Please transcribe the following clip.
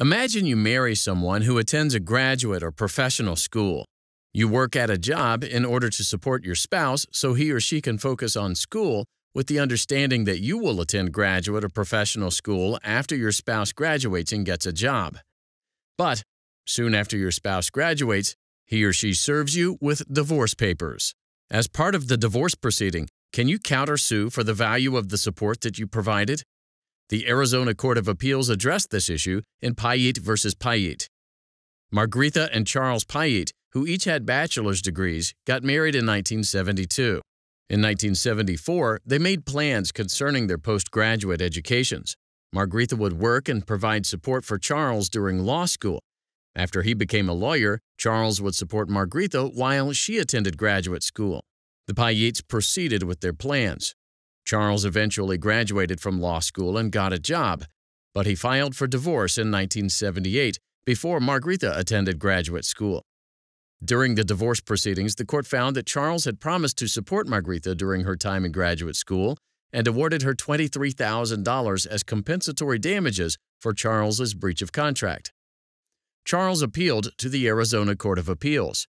Imagine you marry someone who attends a graduate or professional school. You work at a job in order to support your spouse so he or she can focus on school with the understanding that you will attend graduate or professional school after your spouse graduates and gets a job. But soon after your spouse graduates, he or she serves you with divorce papers. As part of the divorce proceeding, can you countersue for the value of the support that you provided? The Arizona Court of Appeals addressed this issue in Pyeatte v. Pyeatte. Margrethe and Charles Pyeatte, who each had bachelor's degrees, got married in 1972. In 1974, they made plans concerning their postgraduate educations. Margrethe would work and provide support for Charles during law school. After he became a lawyer, Charles would support Margrethe while she attended graduate school. The Pyeattes proceeded with their plans. Charles eventually graduated from law school and got a job, but he filed for divorce in 1978 before Margrethe attended graduate school. During the divorce proceedings, the court found that Charles had promised to support Margrethe during her time in graduate school and awarded her $23,000 as compensatory damages for Charles's breach of contract. Charles appealed to the Arizona Court of Appeals.